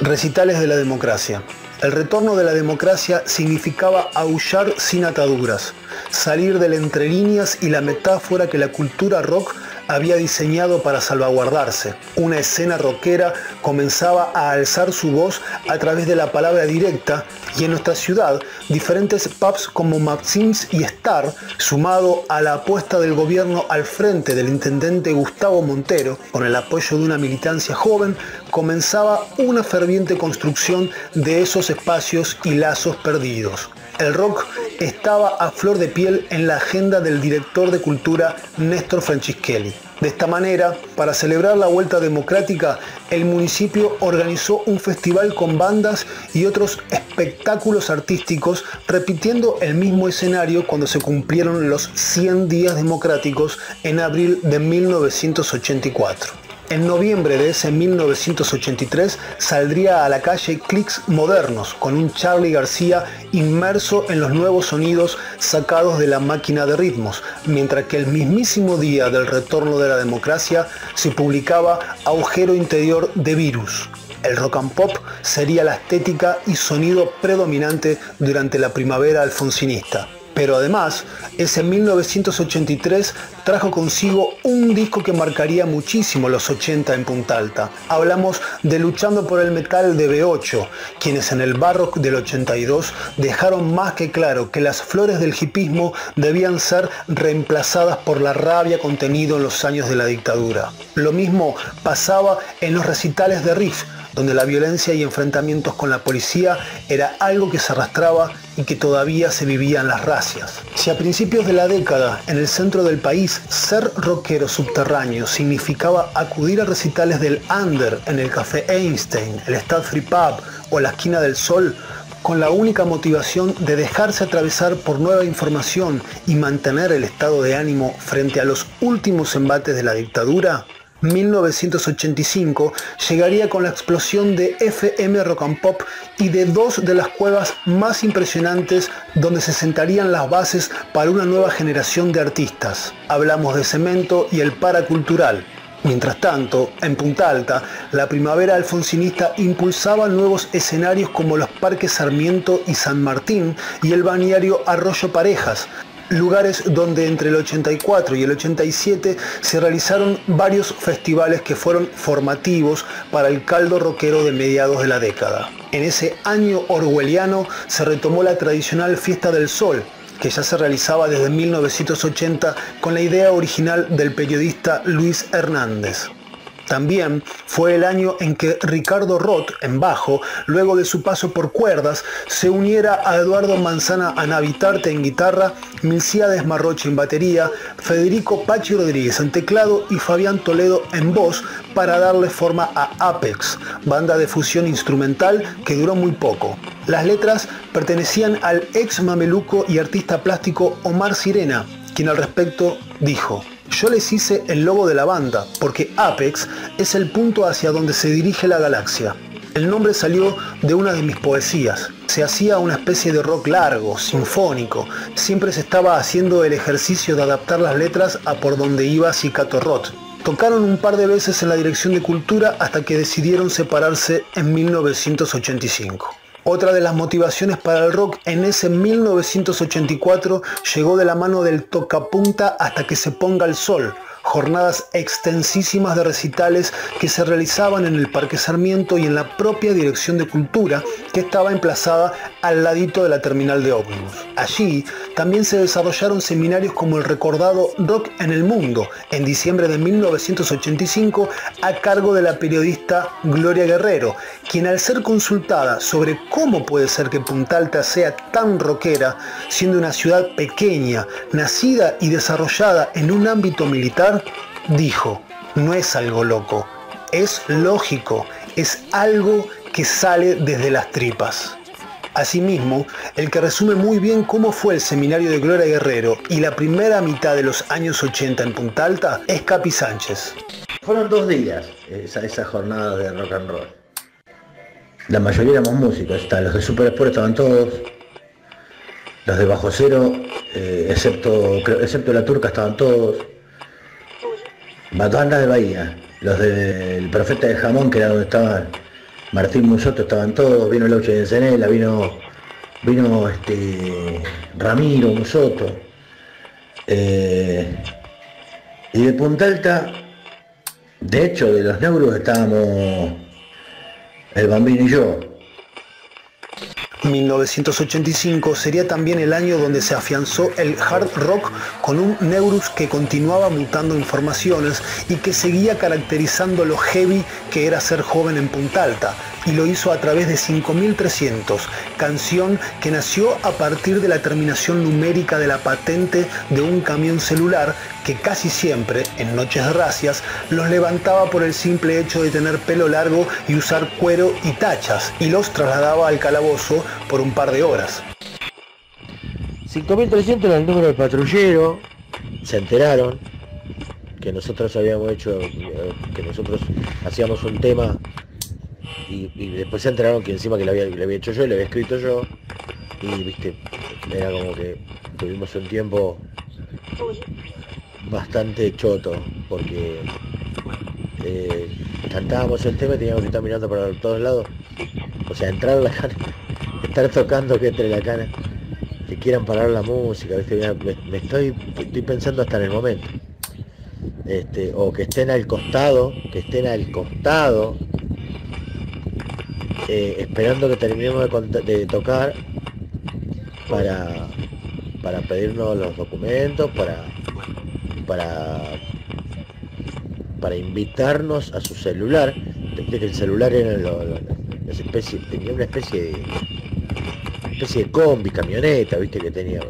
Recitales de la democracia. El retorno de la democracia significaba aullar sin ataduras, salir de la entre líneas y la metáfora que la cultura rock había diseñado para salvaguardarse. Una escena rockera comenzaba a alzar su voz a través de la palabra directa y en nuestra ciudad diferentes pubs como Maxims y Star, sumado a la apuesta del gobierno al frente del intendente Gustavo Montero, con el apoyo de una militancia joven, comenzaba una ferviente construcción de esos espacios y lazos perdidos. El rock estaba a flor de piel en la agenda del director de cultura Néstor Franciscelli. De esta manera, para celebrar la vuelta democrática, el municipio organizó un festival con bandas y otros espectáculos artísticos, repitiendo el mismo escenario cuando se cumplieron los 100 días democráticos en abril de 1984. En noviembre de ese 1983 saldría a la calle Clicks Modernos con un Charlie García inmerso en los nuevos sonidos sacados de la máquina de ritmos, mientras que el mismísimo día del retorno de la democracia se publicaba Agujero Interior de Virus. El rock and pop sería la estética y sonido predominante durante la primavera alfonsinista. Pero además, ese 1983 trajo consigo un disco que marcaría muchísimo los 80 en Punta Alta. Hablamos de Luchando por el Metal de B8, quienes en el Barrock del 82 dejaron más que claro que las flores del hipismo debían ser reemplazadas por la rabia contenido en los años de la dictadura. Lo mismo pasaba en los recitales de Riff, donde la violencia y enfrentamientos con la policía era algo que se arrastraba y que todavía se vivía en las racias. Si a principios de la década, en el centro del país, ser rockero subterráneo significaba acudir a recitales del Under en el Café Einstein, el Stad Free Pub o la Esquina del Sol, con la única motivación de dejarse atravesar por nueva información y mantener el estado de ánimo frente a los últimos embates de la dictadura, 1985 llegaría con la explosión de FM Rock and Pop y de dos de las cuevas más impresionantes donde se sentarían las bases para una nueva generación de artistas. Hablamos de Cemento y el Paracultural. Mientras tanto, en Punta Alta, la primavera alfonsinista impulsaba nuevos escenarios como los Parques Sarmiento y San Martín y el balneario Arroyo Parejas, lugares donde entre el 84 y el 87 se realizaron varios festivales que fueron formativos para el caldo rockero de mediados de la década. En ese año orwelliano se retomó la tradicional Fiesta del Sol, que ya se realizaba desde 1980 con la idea original del periodista Luis Hernández. También fue el año en que Ricardo Roth, en bajo, luego de su paso por cuerdas, se uniera a Eduardo Manzana a Navitarte en guitarra, Milciades Marroche en batería, Federico Pachi Rodríguez en teclado y Fabián Toledo en voz para darle forma a Apex, banda de fusión instrumental que duró muy poco. Las letras pertenecían al ex mameluco y artista plástico Omar Sirena, quien al respecto dijo, yo les hice el logo de la banda, porque Apex es el punto hacia donde se dirige la galaxia. El nombre salió de una de mis poesías. Se hacía una especie de rock largo, sinfónico. Siempre se estaba haciendo el ejercicio de adaptar las letras a por donde iba Cicato. Tocaron un par de veces en la dirección de cultura hasta que decidieron separarse en 1985. Otra de las motivaciones para el rock en ese 1984 llegó de la mano del tocapunta hasta que se ponga el sol, jornadas extensísimas de recitales que se realizaban en el Parque Sarmiento y en la propia Dirección de Cultura, que estaba emplazada al ladito de la terminal de ómnibus. Allí también se desarrollaron seminarios como el recordado Rock en el Mundo, en diciembre de 1985, a cargo de la periodista Gloria Guerrero, quien al ser consultada sobre cómo puede ser que Punta Alta sea tan rockera, siendo una ciudad pequeña, nacida y desarrollada en un ámbito militar, dijo, no es algo loco, es lógico, es algo que sale desde las tripas. Asimismo, el que resume muy bien cómo fue el seminario de Gloria Guerrero y la primera mitad de los años 80 en Punta Alta es Capi Sánchez. Fueron dos días esa, jornada de rock and roll. La mayoría éramos músicos, los de Super Sport estaban todos, los de Bajo Cero, eh, excepto, excepto la turca, estaban todos bandas de Bahía, los del Profeta de Jamón, que era donde estaba Martín Musoto estaban todos, vino Lauche de Encenela, vino, vino este, Ramiro Musoto. Eh, y de Punta Alta, de hecho, de los neuros estábamos el bambino y yo. 1985 sería también el año donde se afianzó el hard rock con un Neurus que continuaba mutando informaciones y que seguía caracterizando lo heavy que era ser joven en Punta Alta, y lo hizo a través de 5300, canción que nació a partir de la terminación numérica de la patente de un camión celular que casi siempre, en noches de racias, los levantaba por el simple hecho de tener pelo largo y usar cuero y tachas, y los trasladaba al calabozo por un par de horas. 5300 era el número del patrullero, se enteraron que nosotros habíamos hecho, eh, que nosotros hacíamos un tema y, después se enteraron que encima que le había, hecho yo, le había escrito yo y viste, era como que tuvimos un tiempo bastante choto porque eh, cantábamos el tema y teníamos que estar mirando para todos lados. O sea, entrar a la cana, estar tocando que entre la cana, que quieran parar la música, Me, estoy, estoy pensando hasta en el momento. Este, o que estén al costado, que estén al costado, eh, esperando que terminemos de, tocar para, para pedirnos los documentos, para para, para invitarnos a su celular, de que el celular era especie, tenía una especie de especie de combi, camioneta, viste que tenía.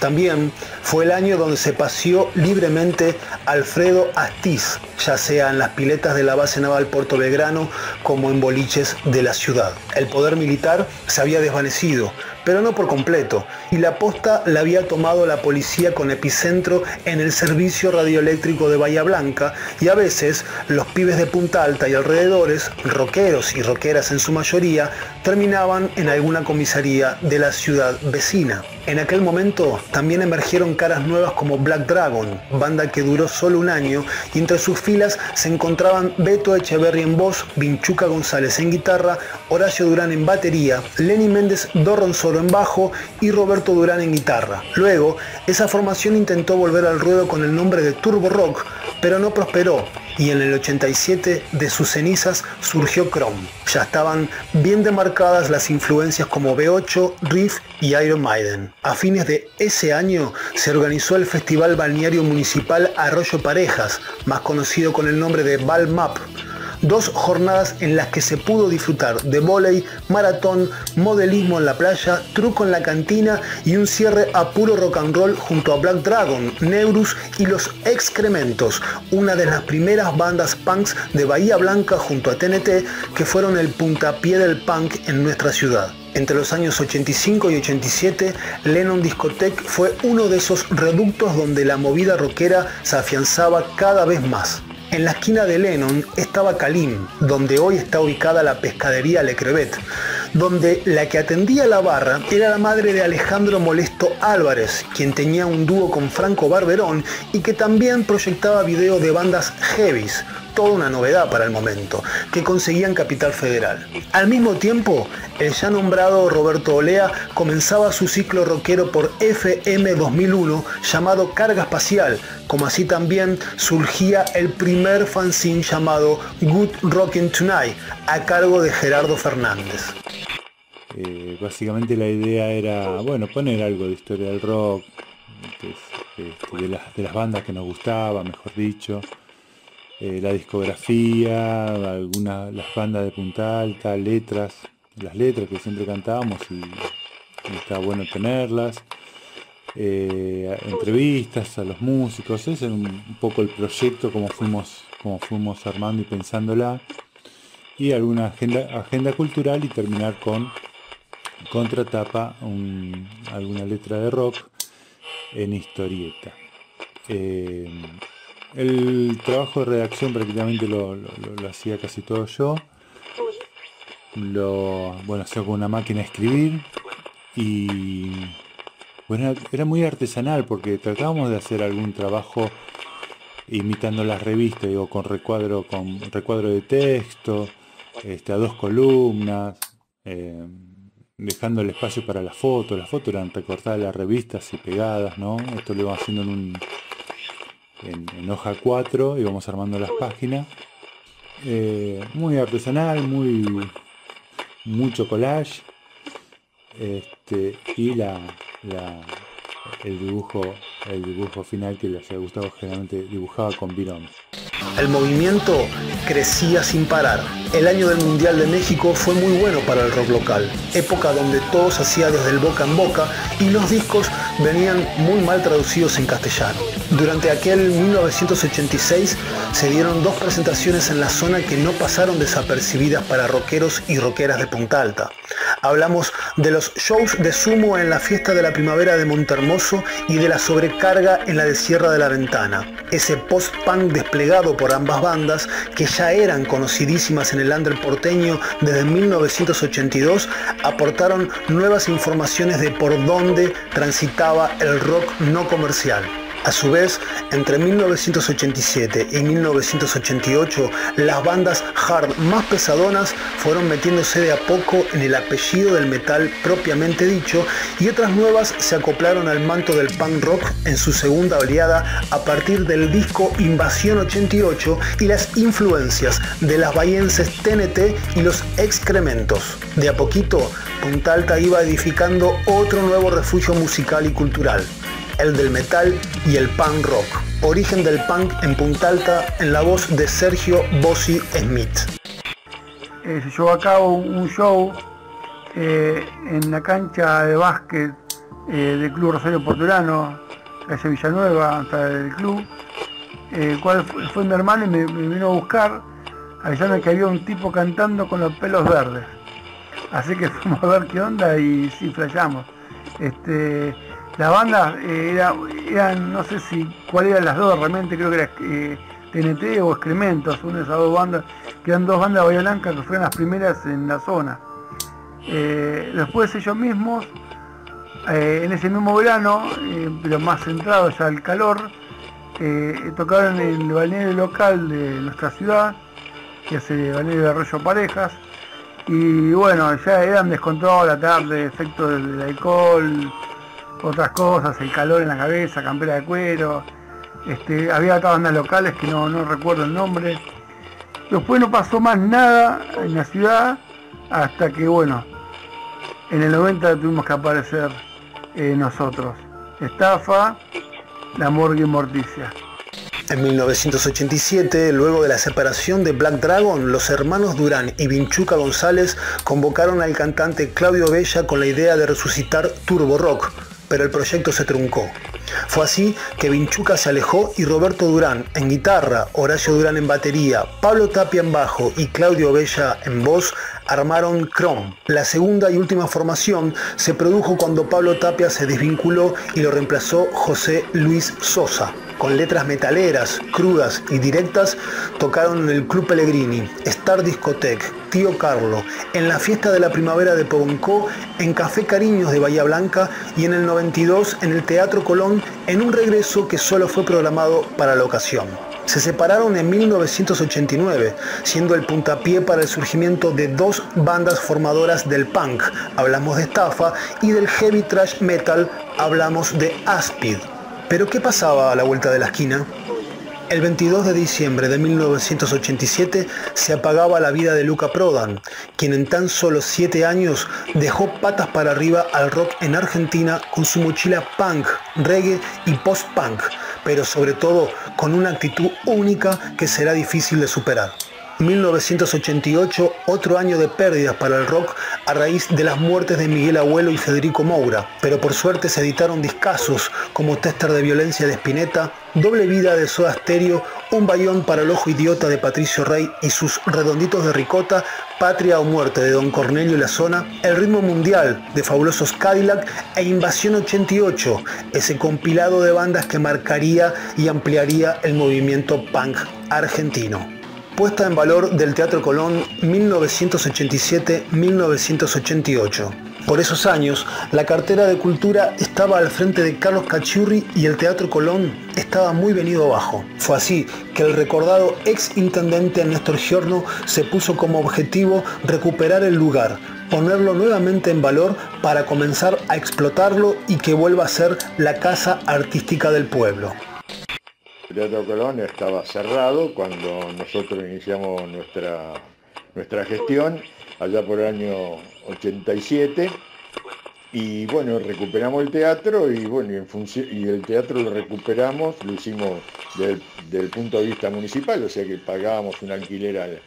También fue el año donde se paseó libremente Alfredo Astiz, ya sea en las piletas de la base naval Puerto Belgrano como en boliches de la ciudad. El poder militar se había desvanecido, pero no por completo, y la posta la había tomado la policía con epicentro en el servicio radioeléctrico de Bahía Blanca, y a veces los pibes de Punta Alta y alrededores, roqueros y roqueras en su mayoría, terminaban en alguna comisaría de la ciudad vecina. En aquel momento también emergieron caras nuevas como Black Dragon, banda que duró solo un año, y entre sus filas se encontraban Beto Echeverry en voz, Vinchuca González en guitarra, Horacio Durán en batería, Lenny Méndez Dorronsoro en bajo y Roberto Durán en guitarra. Luego, esa formación intentó volver al ruedo con el nombre de Turbo Rock, pero no prosperó y en el 87 de sus cenizas surgió Chrome. Ya estaban bien demarcadas las influencias como B8, Riff y Iron Maiden. A fines de ese año se organizó el Festival Balneario Municipal Arroyo Parejas, más conocido con el nombre de Balmap dos jornadas en las que se pudo disfrutar de volei, maratón, modelismo en la playa, truco en la cantina y un cierre a puro rock and roll junto a Black Dragon, Neurus y Los Excrementos, una de las primeras bandas punks de Bahía Blanca junto a TNT que fueron el puntapié del punk en nuestra ciudad. Entre los años 85 y 87, Lennon Discotech fue uno de esos reductos donde la movida rockera se afianzaba cada vez más. En la esquina de Lennon estaba Kalim, donde hoy está ubicada la pescadería Le Crevet, donde la que atendía la barra era la madre de Alejandro Molesto Álvarez, quien tenía un dúo con Franco Barberón y que también proyectaba videos de bandas heavies, toda una novedad para el momento, que conseguían Capital Federal. Al mismo tiempo, el ya nombrado Roberto Olea comenzaba su ciclo rockero por FM 2001 llamado Carga Espacial, como así también surgía el primer fanzine llamado Good Rockin' Tonight, a cargo de Gerardo Fernández. Eh, básicamente la idea era, bueno, poner algo de historia del rock, este, de, las, de las bandas que nos gustaba, mejor dicho, eh, la discografía, algunas las bandas de punta alta, letras, las letras que siempre cantábamos y, está bueno tenerlas, eh, entrevistas a los músicos, es un, poco el proyecto como fuimos, como fuimos armando y pensándola, y alguna agenda, agenda cultural y terminar con contratapa alguna letra de rock en historieta. Eh, el trabajo de redacción prácticamente lo, hacía casi todo yo. Lo, bueno, hacía con una máquina de escribir y bueno, era muy artesanal porque tratábamos de hacer algún trabajo imitando las revistas, digo, con recuadro, con recuadro de texto, este, a dos columnas, eh, dejando el espacio para las fotos. Las fotos eran recortadas las revistas y pegadas, ¿no? Esto lo íbamos haciendo en, un, en, hoja 4, íbamos armando las páginas. Eh, muy artesanal, muy mucho collage. Este, y la, el dibujo el dibujo final que le hacía Gustavo generalmente dibujaba con Virón. El movimiento crecía sin parar. El año del Mundial de México fue muy bueno para el rock local, época donde todo se hacía desde el boca en boca y los discos venían muy mal traducidos en castellano. Durante aquel 1986 se dieron dos presentaciones en la zona que no pasaron desapercibidas para rockeros y rockeras de Punta Alta. Hablamos de los shows de sumo en la fiesta de la primavera de Montermoso y de la sobrecarga en la de Sierra de la Ventana, ese post-punk desplegado por ambas bandas que ya eran conocidísimas en el under porteño desde 1982, aportaron nuevas informaciones de por dónde transitaba el rock no comercial. A su vez, entre 1987 y 1988, las bandas hard más pesadonas fueron metiéndose de a poco en el apellido del metal propiamente dicho y otras nuevas se acoplaron al manto del punk rock en su segunda oleada a partir del disco Invasión 88 y las influencias de las bahienses TNT y los excrementos. De a poquito, Punta Alta iba edificando otro nuevo refugio musical y cultural el del metal y el punk rock. Origen del punk en Punta Alta en la voz de Sergio Bossi Smith. Eh, se llevó a cabo un show eh, en la cancha de básquet eh, del Club Rosario Porturano, calle Villanueva, hasta el club, el cual fue, mi hermano y me, vino a buscar avisando que había un tipo cantando con los pelos verdes. Así que fuimos a ver qué onda y sí, flayamos. Este, la banda eh, era, eran, no sé si cuál eran las dos realmente, creo que era TNT eh, o Excrementos, una de esas dos bandas, que eran dos bandas de Bahía Blanca que fueron las primeras en la zona. Eh, después ellos mismos, en ese mismo verano, pero más centrado ya al calor, tocaron el balneario local de nuestra ciudad, que es el balneario de Arroyo Parejas, y bueno, ya eran descontrolados la tarde, efecto del alcohol, otras cosas, el calor en la cabeza, campera de cuero. Este, había otras bandas locales que no, recuerdo el nombre. Después no pasó más nada en la ciudad hasta que, bueno, en el 90 tuvimos que aparecer eh, nosotros. Estafa, la morgue morticia. En 1987, luego de la separación de Black Dragon, los hermanos Durán y Vinchuca González convocaron al cantante Claudio Bella con la idea de resucitar Turbo Rock, pero el proyecto se truncó. Fue así que Vinchuca se alejó y Roberto Durán en guitarra, Horacio Durán en batería, Pablo Tapia en bajo y Claudio Bella en voz armaron Chrome. La segunda y última formación se produjo cuando Pablo Tapia se desvinculó y lo reemplazó José Luis Sosa con letras metaleras, crudas y directas, tocaron en el Club Pellegrini, Star Discotech, Tío Carlo, en la fiesta de la primavera de Pogoncó, en Café Cariños de Bahía Blanca y en el 92 en el Teatro Colón en un regreso que solo fue programado para la ocasión. Se separaron en 1989, siendo el puntapié para el surgimiento de dos bandas formadoras del punk, hablamos de Estafa, y del heavy trash metal, hablamos de Aspid. Pero ¿qué pasaba a la vuelta de la esquina? El 22 de diciembre de 1987 se apagaba la vida de Luca Prodan, quien en tan solo siete años dejó patas para arriba al rock en Argentina con su mochila punk, reggae y post-punk, pero sobre todo con una actitud única que será difícil de superar. 1988, otro año de pérdidas para el rock a raíz de las muertes de Miguel Abuelo y Federico Moura, pero por suerte se editaron discasos como Tester de Violencia de Spinetta, Doble Vida de Soda Stereo, Un Bayón para el Ojo Idiota de Patricio Rey y sus Redonditos de Ricota, Patria o Muerte de Don Cornelio La Zona, El Ritmo Mundial de Fabulosos Cadillac e Invasión 88, ese compilado de bandas que marcaría y ampliaría el movimiento punk argentino. Puesta en valor del Teatro Colón 1987-1988. Por esos años, la cartera de cultura estaba al frente de Carlos Cachurri y el Teatro Colón estaba muy venido abajo. Fue así que el recordado ex intendente Néstor Giorno se puso como objetivo recuperar el lugar, ponerlo nuevamente en valor para comenzar a explotarlo y que vuelva a ser la casa artística del pueblo. El Teatro Colón estaba cerrado cuando nosotros iniciamos nuestra, nuestra gestión, allá por el año 87 y bueno, recuperamos el teatro y bueno, y, el teatro lo recuperamos, lo hicimos desde, el punto de vista municipal, o sea que pagábamos un alquiler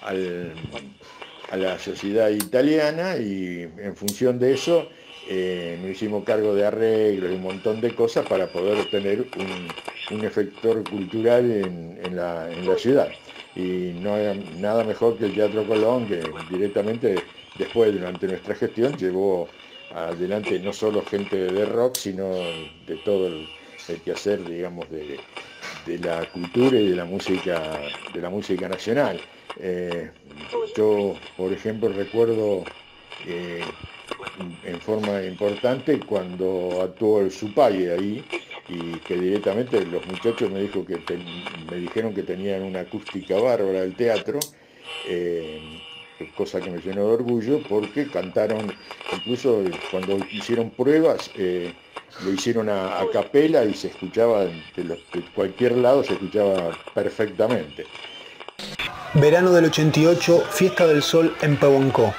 a la sociedad italiana y en función de eso eh, nos hicimos cargo de arreglos y un montón de cosas para poder tener un, efector cultural en, la, ciudad. Y no hay nada mejor que el Teatro Colón, que directamente después durante nuestra gestión llevó adelante no solo gente de rock, sino de todo el, quehacer, digamos, de, la cultura y de la música, de la música nacional. Eh, yo, por ejemplo, recuerdo eh, en forma importante cuando actuó el Supay ahí y que directamente los muchachos me, dijo que me dijeron que tenían una acústica bárbara del teatro. Eh, cosa que me llenó de orgullo porque cantaron, incluso cuando hicieron pruebas, eh, lo hicieron a, capela y se escuchaba, de, cualquier lado se escuchaba perfectamente. Verano del 88, Fiesta del Sol en Pehuenco.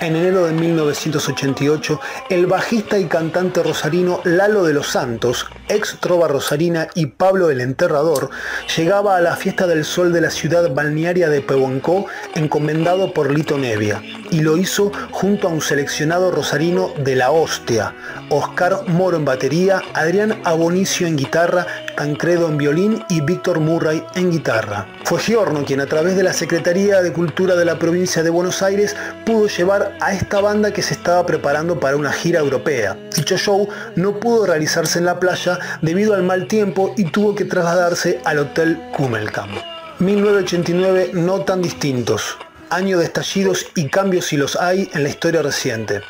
En enero de 1988, el bajista y cantante rosarino Lalo de los Santos, ex trova rosarina y Pablo el Enterrador, llegaba a la fiesta del sol de la ciudad balnearia de Pehuenco encomendado por Lito Nevia, y lo hizo junto a un seleccionado rosarino de la hostia, Oscar Moro en batería, Adrián Abonicio en guitarra, Tancredo en violín y Víctor Murray en guitarra. Fue Giorno quien a través de la Secretaría de Cultura de la provincia de Buenos Aires pudo llevar a esta banda que se estaba preparando para una gira europea. Dicho show no pudo realizarse en la playa debido al mal tiempo y tuvo que trasladarse al Hotel Kummelkamp. 1989 no tan distintos año de estallidos y cambios si los hay en la historia reciente.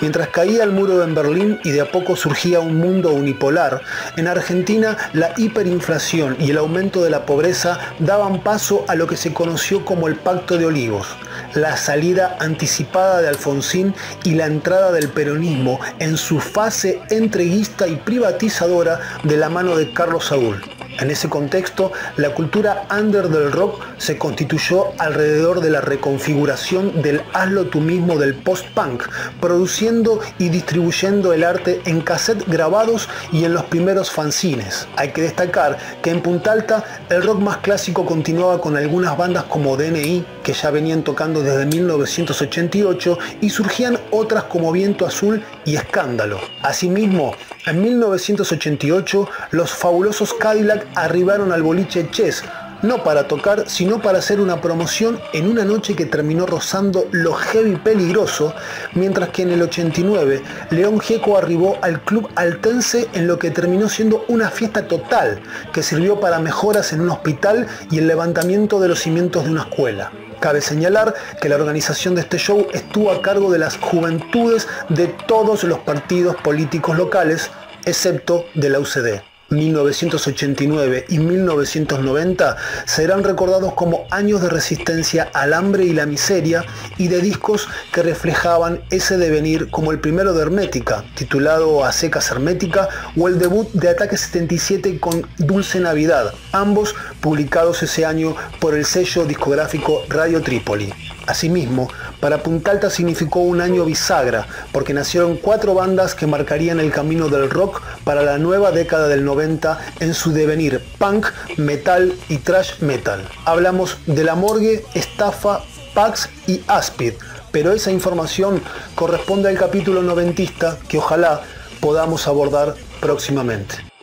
Mientras caía el muro en Berlín y de a poco surgía un mundo unipolar, en Argentina la hiperinflación y el aumento de la pobreza daban paso a lo que se conoció como el Pacto de Olivos, la salida anticipada de Alfonsín y la entrada del peronismo en su fase entreguista y privatizadora de la mano de Carlos Saúl. En ese contexto, la cultura under del rock se constituyó alrededor de la reconfiguración del hazlo tú mismo del post-punk, produciendo y distribuyendo el arte en cassette grabados y en los primeros fanzines. Hay que destacar que en Punta Alta el rock más clásico continuaba con algunas bandas como DNI, que ya venían tocando desde 1988, y surgían otras como Viento Azul y Escándalo. Asimismo, en 1988, los fabulosos Cadillac arribaron al boliche Chess, no para tocar, sino para hacer una promoción en una noche que terminó rozando lo heavy peligroso, mientras que en el 89 León Gieco arribó al club altense en lo que terminó siendo una fiesta total, que sirvió para mejoras en un hospital y el levantamiento de los cimientos de una escuela. Cabe señalar que la organización de este show estuvo a cargo de las juventudes de todos los partidos políticos locales, excepto de la UCD. 1989 y 1990 serán recordados como años de resistencia al hambre y la miseria y de discos que reflejaban ese devenir como el primero de Hermética, titulado A secas Hermética, o el debut de Ataque 77 con Dulce Navidad, ambos publicados ese año por el sello discográfico Radio Trípoli. Asimismo, para Punta Alta significó un año bisagra, porque nacieron cuatro bandas que marcarían el camino del rock para la nueva década del 90 en su devenir punk, metal y trash metal. Hablamos de La Morgue, Estafa, Pax y Aspid, pero esa información corresponde al capítulo noventista que ojalá podamos abordar próximamente.